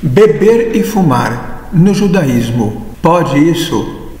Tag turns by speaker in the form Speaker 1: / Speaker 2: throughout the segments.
Speaker 1: Beber e fumar no judaísmo, pode isso?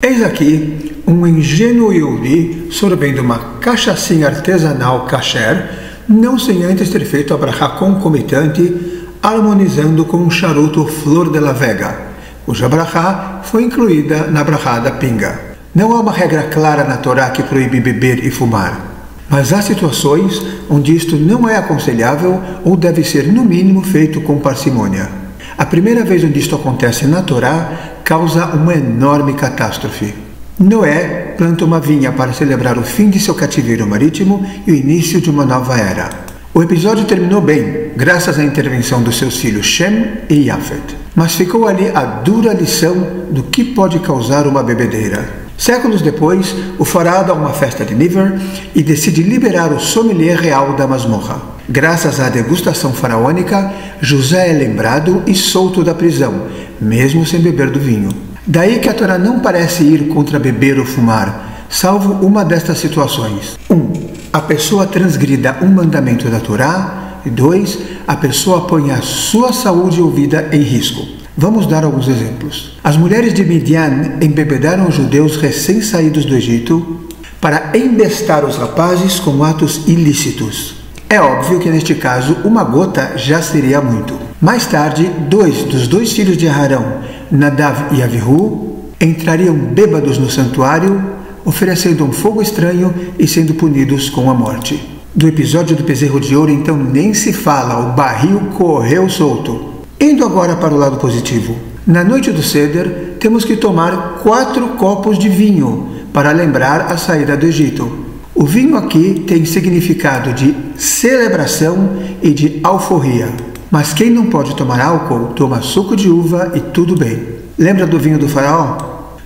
Speaker 1: Eis aqui um ingênuo Yuri sorvendo uma cachaçinha artesanal kasher, não sem antes ter feito a brachá concomitante, harmonizando com um charuto Flor de la Vega, cuja brachá foi incluída na brachá da pinga. Não há uma regra clara na Torá que proíbe beber e fumar. Mas há situações onde isto não é aconselhável ou deve ser, no mínimo, feito com parcimônia. A primeira vez onde isto acontece na Torá causa uma enorme catástrofe. Noé planta uma vinha para celebrar o fim de seu cativeiro marítimo e o início de uma nova era. O episódio terminou bem, graças à intervenção dos seus filhos Shem e Yafet. Mas ficou ali a dura lição do que pode causar uma bebedeira. Séculos depois, o faraó dá uma festa de Niver e decide liberar o sommelier real da masmorra. Graças à degustação faraônica, José é lembrado e solto da prisão, mesmo sem beber do vinho. Daí que a Torá não parece ir contra beber ou fumar, salvo uma destas situações. 1. Um, a pessoa transgrida um mandamento da Torá. E 2. A pessoa põe a sua saúde ou vida em risco. Vamos dar alguns exemplos. As mulheres de Midian embebedaram os judeus recém-saídos do Egito para embestar os rapazes com atos ilícitos. É óbvio que neste caso uma gota já seria muito. Mais tarde, dois dos dois filhos de Arão, Nadav e Avihu, entrariam bêbados no santuário, oferecendo um fogo estranho e sendo punidos com a morte. Do episódio do bezerro de ouro, então, nem se fala, o barril correu solto. Indo agora para o lado positivo. Na noite do Seder, temos que tomar quatro copos de vinho para lembrar a saída do Egito. O vinho aqui tem significado de celebração e de alforria. Mas quem não pode tomar álcool, toma suco de uva e tudo bem. Lembra do vinho do faraó?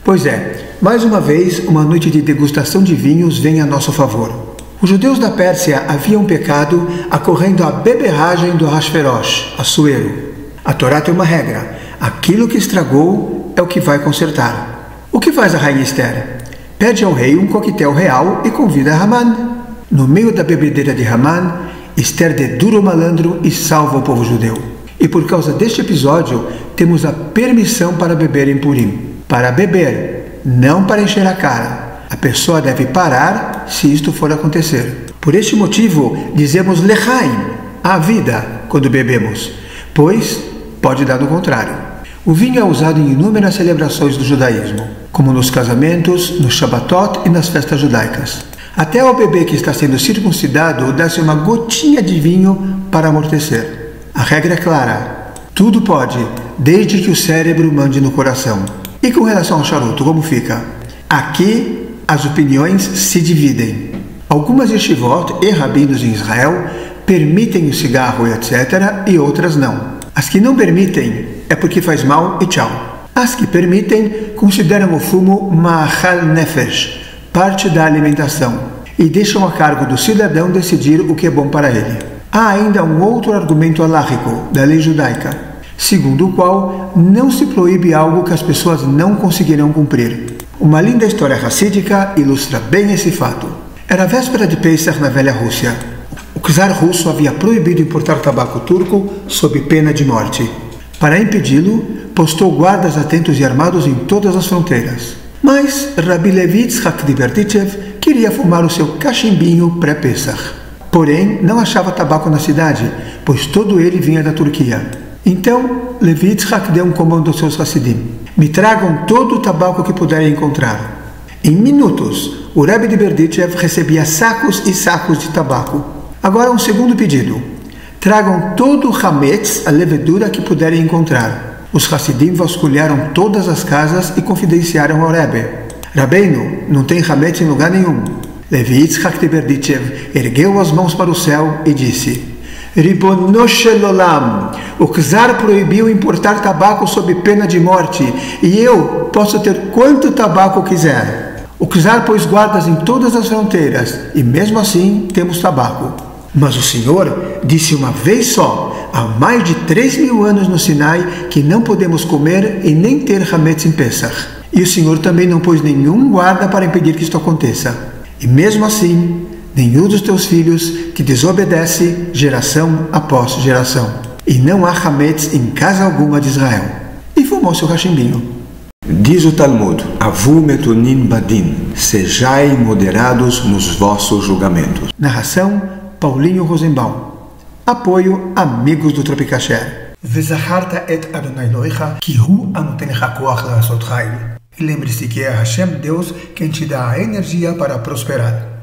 Speaker 1: Pois é, mais uma vez, uma noite de degustação de vinhos vem a nosso favor. Os judeus da Pérsia haviam pecado acorrendo à beberragem do Hashverosh, Assuero. A Torá tem uma regra: aquilo que estragou é o que vai consertar. O que faz a rainha Esther? Pede ao rei um coquetel real e convida Haman. No meio da bebedeira de Haman, Esther dedura o malandro e salva o povo judeu. E por causa deste episódio, temos a permissão para beber em Purim. Para beber, não para encher a cara. A pessoa deve parar se isto for acontecer. Por este motivo, dizemos lechaim, a vida, quando bebemos, pois pode dar do contrário. O vinho é usado em inúmeras celebrações do judaísmo, como nos casamentos, no Shabbatot e nas festas judaicas. Até ao bebê que está sendo circuncidado dá-se uma gotinha de vinho para amortecer. A regra é clara: tudo pode, desde que o cérebro mande no coração. E com relação ao charuto, como fica? Aqui as opiniões se dividem. Algumas yeshivot e rabinos em Israel permitem o cigarro e etc., e outras não. As que não permitem é porque faz mal e tchau. As que permitem consideram o fumo ma'achal nefesh, parte da alimentação, e deixam a cargo do cidadão decidir o que é bom para ele. Há ainda um outro argumento alárrico da lei judaica, segundo o qual não se proíbe algo que as pessoas não conseguirão cumprir. Uma linda história racídica ilustra bem esse fato. Era véspera de Pesach na velha Rússia czar russo havia proibido importar tabaco turco sob pena de morte. Para impedi-lo, postou guardas atentos e armados em todas as fronteiras. Mas Rabbi Levi Tzhak de Berdichev queria fumar o seu cachimbinho pré-Pesach. Porém, não achava tabaco na cidade, pois todo ele vinha da Turquia. Então, Levi Tzhak deu um comando aos seus Hassidim. Me tragam todo o tabaco que puderem encontrar. Em minutos, o Rebbe de Berdichev recebia sacos e sacos de tabaco. Agora um segundo pedido. Tragam todo o hametz, a levedura que puderem encontrar. Os Hassidim vasculharam todas as casas e confidenciaram ao Rebbe. Rabbeinu, não tem hametz em lugar nenhum. Levi Yitzhak Teberditchev ergueu as mãos para o céu e disse: Ribonoshelolam, o czar proibiu importar tabaco sob pena de morte, e eu posso ter quanto tabaco quiser. O czar pôs guardas em todas as fronteiras, e mesmo assim temos tabaco. Mas o Senhor disse uma vez só, há mais de três mil anos no Sinai, que não podemos comer e nem ter Hametz em Pesach. E o Senhor também não pôs nenhum guarda para impedir que isto aconteça. E mesmo assim, nenhum dos teus filhos te desobedece geração após geração. e não há hametz em casa alguma de Israel. E fumou seu cachimbinho. Diz o Talmud, Avu metunin badin, sejai moderados nos vossos julgamentos. Narração, Paulinho Rosenbaum. Apoio, amigos do Tropicacher. Vezaharta et Adonai Loicha, ki hu anoten hakoach la'asot E lembre-se que é Hashem Deus quem te dá a energia para prosperar.